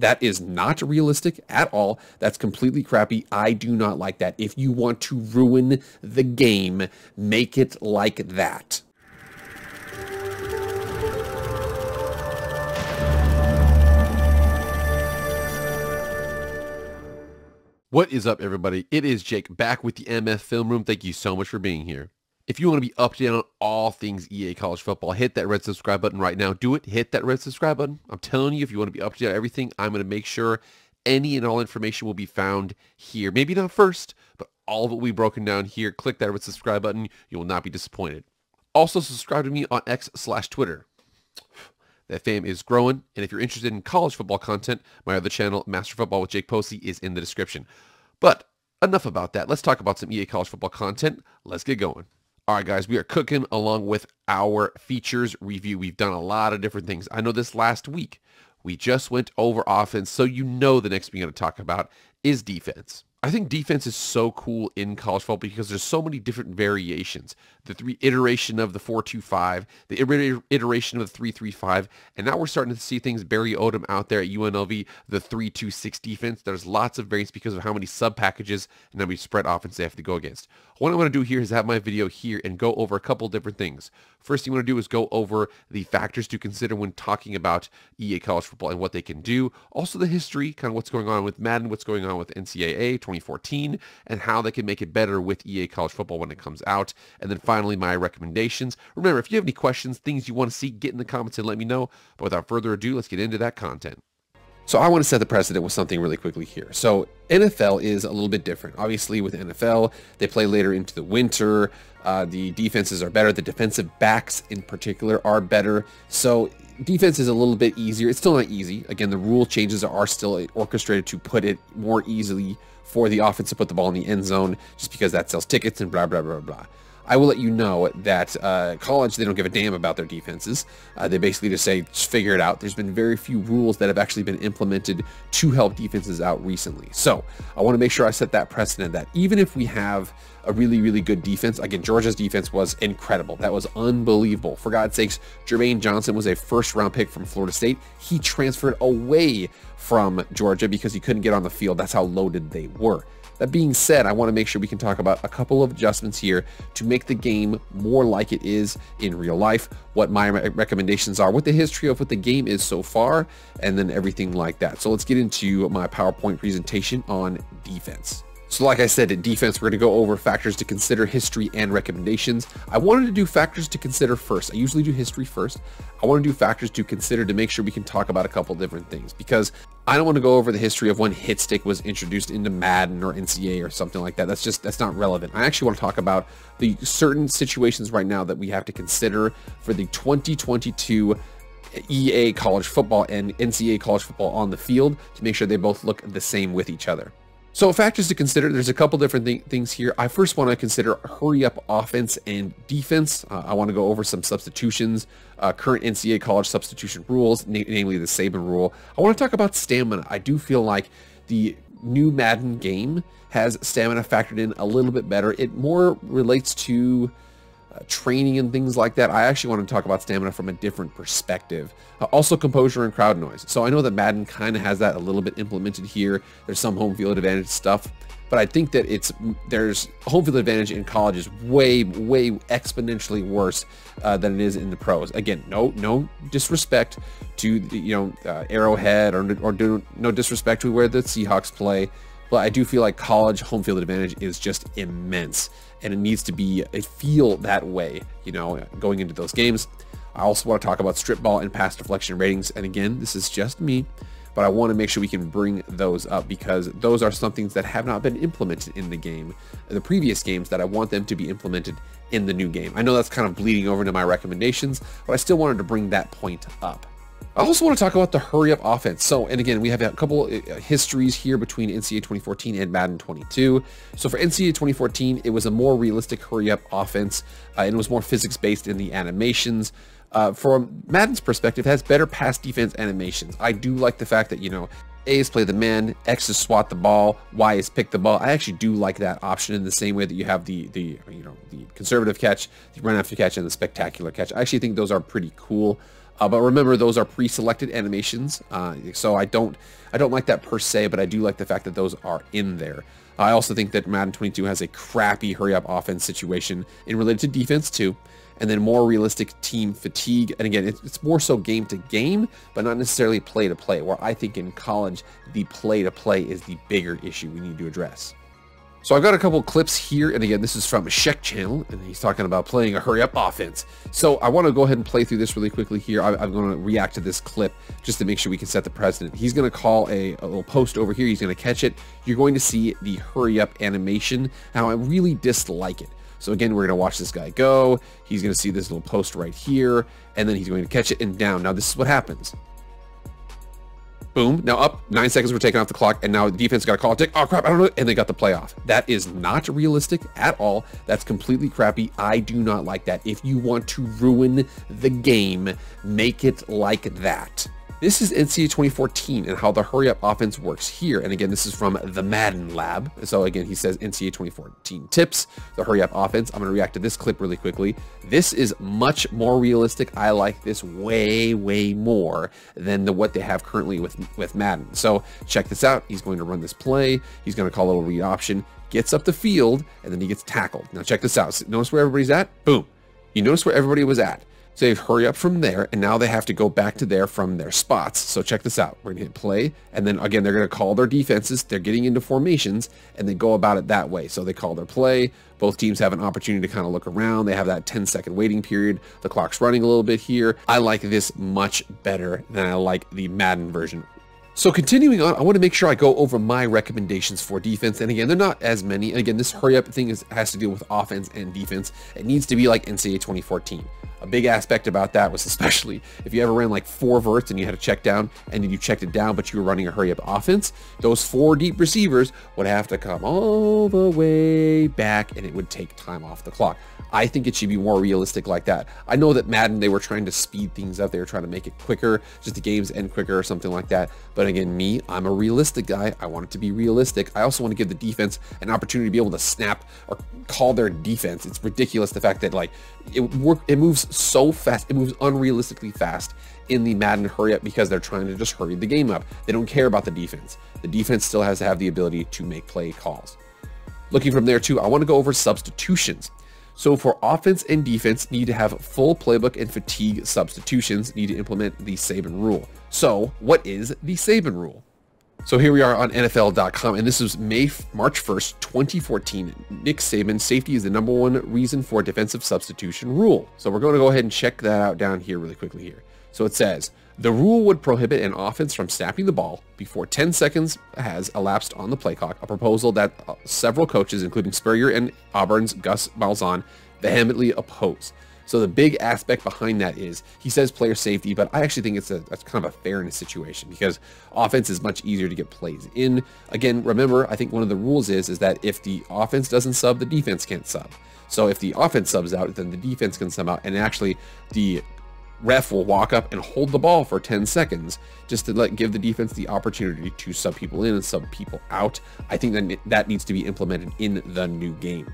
That is not realistic at all. That's completely crappy. I do not like that. If you want to ruin the game, make it like that. What is up, everybody? It is Jake back with the MF Film Room. Thank you so much for being here. If you want to be updated on all things EA College Football, hit that red subscribe button right now. Do it. Hit that red subscribe button. I'm telling you, if you want to be updated on everything, I'm going to make sure any and all information will be found here. Maybe not first, but all of it will be broken down here. Click that red subscribe button. You will not be disappointed. Also, subscribe to me on X slash Twitter. That fame is growing. And if you're interested in college football content, my other channel, Master Football with Jake Posey, is in the description. But enough about that. Let's talk about some EA college football content. Let's get going. All right, guys, we are cooking along with our features review. We've done a lot of different things. I know this last week, we just went over offense, so you know the next thing we're going to talk about is defense. I think defense is so cool in college football because there's so many different variations. The three iteration of the 4-2-5, the iteration of the 3-3-5, and now we're starting to see things Barry Odom out there at UNLV, the 3-2-6 defense. There's lots of variance because of how many sub packages and how many spread offense they have to go against. What I want to do here is have my video here and go over a couple different things. First thing I want to do is go over the factors to consider when talking about EA college football and what they can do. Also the history, kind of what's going on with Madden, what's going on with NCAA 2014, and how they can make it better with EA college football when it comes out. And then finally, my recommendations. Remember, if you have any questions, things you want to see, get in the comments and let me know. But without further ado, let's get into that content. So I want to set the precedent with something really quickly here. So NFL is a little bit different. Obviously with NFL, they play later into the winter. Uh, the defenses are better. The defensive backs in particular are better. So defense is a little bit easier. It's still not easy. Again, the rule changes are still orchestrated to put it more easily for the offense to put the ball in the end zone just because that sells tickets and blah, blah, blah, blah. I will let you know that uh, college, they don't give a damn about their defenses. Uh, they basically just say, just figure it out. There's been very few rules that have actually been implemented to help defenses out recently. So I want to make sure I set that precedent that even if we have a really, really good defense, again, Georgia's defense was incredible. That was unbelievable. For God's sakes, Jermaine Johnson was a first round pick from Florida State. He transferred away from Georgia because he couldn't get on the field. That's how loaded they were. That being said, I want to make sure we can talk about a couple of adjustments here to make the game more like it is in real life, what my recommendations are, what the history of what the game is so far, and then everything like that. So let's get into my PowerPoint presentation on defense. So like I said, in defense, we're going to go over factors to consider, history, and recommendations. I wanted to do factors to consider first. I usually do history first. I want to do factors to consider to make sure we can talk about a couple different things because I don't want to go over the history of when hit stick was introduced into Madden or NCAA or something like that. That's just, that's not relevant. I actually want to talk about the certain situations right now that we have to consider for the 2022 EA college football and NCAA college football on the field to make sure they both look the same with each other. So factors to consider, there's a couple different th things here. I first want to consider hurry up offense and defense. Uh, I want to go over some substitutions, uh, current NCAA college substitution rules, na namely the Saban rule. I want to talk about stamina. I do feel like the new Madden game has stamina factored in a little bit better. It more relates to uh, training and things like that, I actually want to talk about stamina from a different perspective. Uh, also composure and crowd noise. So I know that Madden kind of has that a little bit implemented here. There's some home field advantage stuff, but I think that it's there's home field advantage in college is way, way exponentially worse uh, than it is in the pros. Again, no, no disrespect to you know uh, Arrowhead or or do, no disrespect to where the Seahawks play, but I do feel like college home field advantage is just immense and it needs to be a feel that way, you know, going into those games. I also want to talk about strip ball and pass deflection ratings. And again, this is just me, but I want to make sure we can bring those up because those are some things that have not been implemented in the game, the previous games that I want them to be implemented in the new game. I know that's kind of bleeding over into my recommendations, but I still wanted to bring that point up. I also want to talk about the hurry up offense. So, and again, we have a couple uh, histories here between NCAA 2014 and Madden 22. So for NCAA 2014, it was a more realistic hurry up offense, uh, and it was more physics based in the animations. Uh, from Madden's perspective, has better pass defense animations. I do like the fact that, you know, A is play the man, X is swat the ball, Y is pick the ball. I actually do like that option in the same way that you have the, the you know, the conservative catch, the run after catch, and the spectacular catch. I actually think those are pretty cool. Uh, but remember, those are pre-selected animations, uh, so I don't I don't like that per se, but I do like the fact that those are in there. I also think that Madden 22 has a crappy hurry-up offense situation in related to defense too, and then more realistic team fatigue. And again, it's more so game to game, but not necessarily play to play, where I think in college, the play to play is the bigger issue we need to address. So I've got a couple clips here, and again, this is from Sheck channel, and he's talking about playing a hurry-up offense. So I want to go ahead and play through this really quickly here. I, am going to react to this clip just to make sure we can set the precedent. He's going to call a, a little post over here. He's going to catch it. You're going to see the hurry-up animation. Now, I really dislike it. So again, we're going to watch this guy go. He's going to see this little post right here, and then he's going to catch it and down. Now, this is what happens. Boom. Now up. Nine seconds were taken off the clock, and now the defense got a call tick. Oh crap! I don't know. And they got the playoff. That is not realistic at all. That's completely crappy. I do not like that. If you want to ruin the game, make it like that. This is NCAA 2014 and how the hurry up offense works here. And again, this is from the Madden Lab. So again, he says NCAA 2014 tips, the hurry up offense. I'm going to react to this clip really quickly. This is much more realistic. I like this way, way more than the what they have currently with, with Madden. So check this out. He's going to run this play. He's going to call a little read option, gets up the field, and then he gets tackled. Now check this out. Notice where everybody's at? Boom. You notice where everybody was at. So they hurry up from there, and now they have to go back to there from their spots. So check this out. We're going to hit play, and then again, they're going to call their defenses. They're getting into formations, and they go about it that way. So they call their play. Both teams have an opportunity to kind of look around. They have that 10 second waiting period. The clock's running a little bit here. I like this much better than I like the Madden version. So continuing on, I want to make sure I go over my recommendations for defense. And again, they're not as many. And again, this hurry up thing is, has to deal with offense and defense. It needs to be like NCAA 2014. A big aspect about that was especially if you ever ran like four verts and you had a check down and then you checked it down, but you were running a hurry up offense, those four deep receivers would have to come all the way back and it would take time off the clock. I think it should be more realistic like that. I know that Madden, they were trying to speed things up. They were trying to make it quicker, just the games end quicker or something like that. But again, me, I'm a realistic guy. I want it to be realistic. I also want to give the defense an opportunity to be able to snap or call their defense. It's ridiculous the fact that like it work, it moves so fast. It moves unrealistically fast in the Madden hurry up because they're trying to just hurry the game up. They don't care about the defense. The defense still has to have the ability to make play calls. Looking from there too, I want to go over substitutions. So for offense and defense, need to have full playbook and fatigue substitutions, need to implement the Saban rule. So what is the Saban rule? So here we are on NFL.com, and this is May March 1st, 2014. Nick Saban, safety is the number one reason for defensive substitution rule. So we're going to go ahead and check that out down here really quickly here. So it says, the rule would prohibit an offense from snapping the ball before 10 seconds has elapsed on the play clock, a proposal that uh, several coaches, including Spurrier and Auburn's Gus Malzahn, vehemently oppose. So the big aspect behind that is he says player safety, but I actually think it's a kind of a fairness situation because offense is much easier to get plays in. Again, remember, I think one of the rules is is that if the offense doesn't sub, the defense can't sub. So if the offense subs out, then the defense can sub out, and actually the ref will walk up and hold the ball for 10 seconds just to let give the defense the opportunity to sub people in and sub people out. I think that that needs to be implemented in the new game.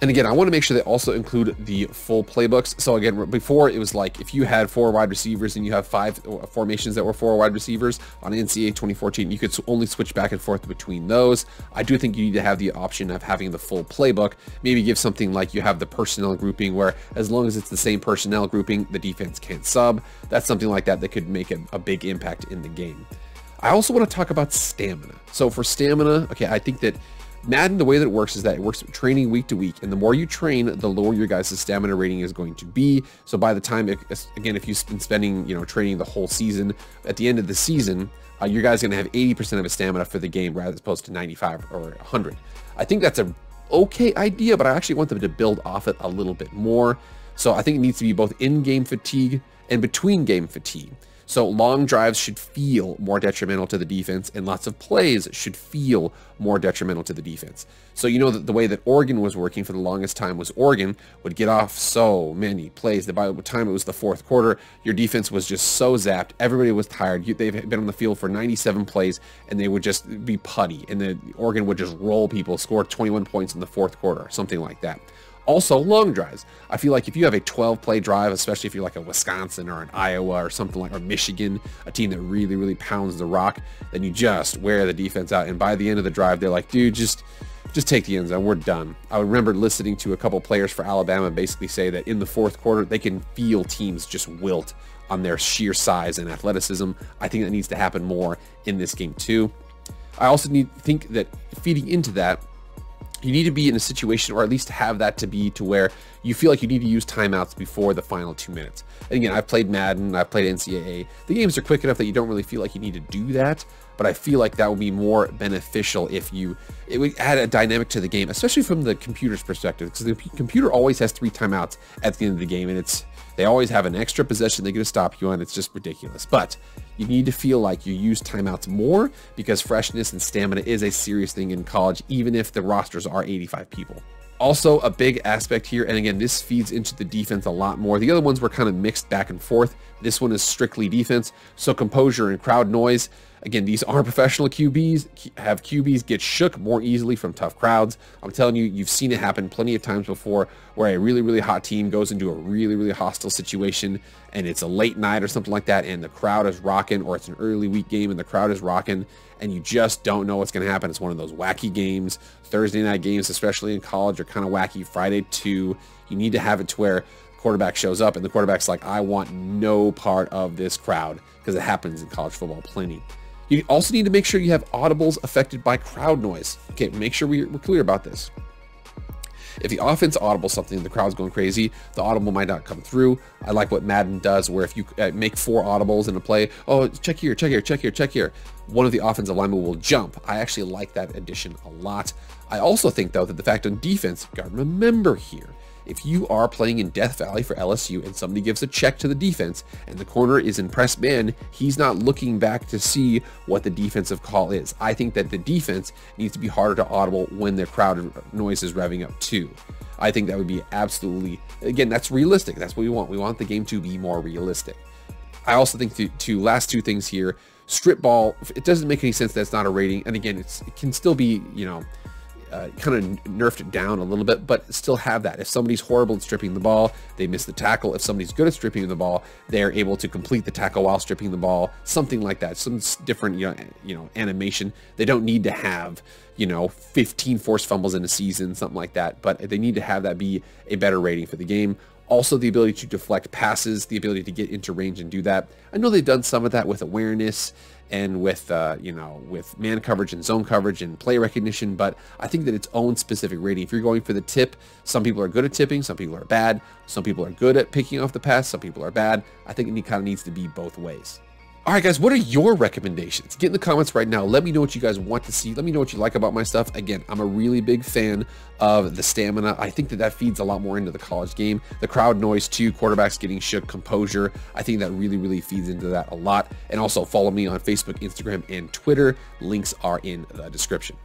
And again, I want to make sure they also include the full playbooks. So again, before it was like if you had four wide receivers and you have five uh, formations that were four wide receivers on NCAA 2014, you could only switch back and forth between those. I do think you need to have the option of having the full playbook. Maybe give something like you have the personnel grouping where as long as it's the same personnel grouping, the defense can't sub. That's something like that that could make a, a big impact in the game. I also want to talk about stamina. So for stamina, okay, I think that Madden, the way that it works is that it works training week to week, and the more you train, the lower your guys' stamina rating is going to be. So by the time, it, again, if you've been spending, you know, training the whole season, at the end of the season, uh, your guy's going to have 80% of his stamina for the game, rather as opposed to 95 or 100. I think that's a okay idea, but I actually want them to build off it a little bit more. So I think it needs to be both in-game fatigue and between-game fatigue. So long drives should feel more detrimental to the defense, and lots of plays should feel more detrimental to the defense. So you know that the way that Oregon was working for the longest time was Oregon would get off so many plays that by the time it was the fourth quarter, your defense was just so zapped. Everybody was tired. they've been on the field for 97 plays, and they would just be putty, and the Oregon would just roll people, score 21 points in the fourth quarter, something like that. Also, long drives. I feel like if you have a 12 play drive, especially if you're like a Wisconsin or an Iowa or something like, or Michigan, a team that really, really pounds the rock, then you just wear the defense out. And by the end of the drive, they're like, dude, just just take the end zone. We're done. I remember listening to a couple players for Alabama basically say that in the fourth quarter, they can feel teams just wilt on their sheer size and athleticism. I think that needs to happen more in this game too. I also need think that feeding into that, you need to be in a situation or at least have that to be to where you feel like you need to use timeouts before the final two minutes. And again, I've played Madden, I've played NCAA. The games are quick enough that you don't really feel like you need to do that, but I feel like that would be more beneficial if you, it would add a dynamic to the game, especially from the computer's perspective, because the computer always has three timeouts at the end of the game, and it's, they always have an extra possession they get to stop you on. It's just ridiculous. But you need to feel like you use timeouts more because freshness and stamina is a serious thing in college, even if the rosters are 85 people. Also, a big aspect here, and again, this feeds into the defense a lot more. The other ones were kind of mixed back and forth. This one is strictly defense. So composure and crowd noise. Again, these aren't professional QBs, have QBs get shook more easily from tough crowds. I'm telling you, you've seen it happen plenty of times before where a really, really hot team goes into a really, really hostile situation and it's a late night or something like that and the crowd is rocking or it's an early week game and the crowd is rocking and you just don't know what's going to happen. It's one of those wacky games. Thursday night games, especially in college, are kind of wacky. Friday too, you need to have it to where quarterback shows up and the quarterback's like, I want no part of this crowd because it happens in college football plenty. You also need to make sure you have audibles affected by crowd noise. Okay, make sure we're clear about this. If the offense audible something the crowd's going crazy, the audible might not come through. I like what Madden does where if you uh, make four audibles in a play, oh, check here, check here, check here, check here, one of the offensive linemen will jump. I actually like that addition a lot. I also think, though, that the fact on defense, you got to remember here, if you are playing in Death Valley for LSU and somebody gives a check to the defense and the corner is in press man, he's not looking back to see what the defensive call is. I think that the defense needs to be harder to audible when the crowd noise is revving up too. I think that would be absolutely, again, that's realistic. That's what we want. We want the game to be more realistic. I also think the two last two things here, strip ball, it doesn't make any sense that's not a rating. And again, it can still be, you know, uh, kind of nerfed it down a little bit, but still have that. If somebody's horrible at stripping the ball, they miss the tackle. If somebody's good at stripping the ball, they're able to complete the tackle while stripping the ball. Something like that. Some different, you know, you know, animation. They don't need to have, you know, 15 forced fumbles in a season, something like that. But they need to have that be a better rating for the game. Also, the ability to deflect passes, the ability to get into range and do that. I know they've done some of that with awareness and with uh, you know with man coverage and zone coverage and play recognition but i think that its own specific rating. If you're going for the tip some people are good at tipping some people are bad. Some people are good at picking off the pass some people are bad. I think it kind of needs to be both ways all right, guys, what are your recommendations? Get in the comments right now. Let me know what you guys want to see. Let me know what you like about my stuff. Again, I'm a really big fan of the stamina. I think that that feeds a lot more into the college game. The crowd noise too, quarterbacks getting shook, composure. I think that really, really feeds into that a lot. And also follow me on Facebook, Instagram, and Twitter. Links are in the description.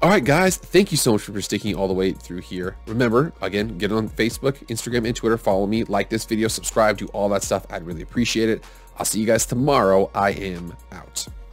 All right, guys, thank you so much for sticking all the way through here. Remember, again, get on Facebook, Instagram, and Twitter. Follow me, like this video, subscribe, do all that stuff. I'd really appreciate it. I'll see you guys tomorrow. I am out.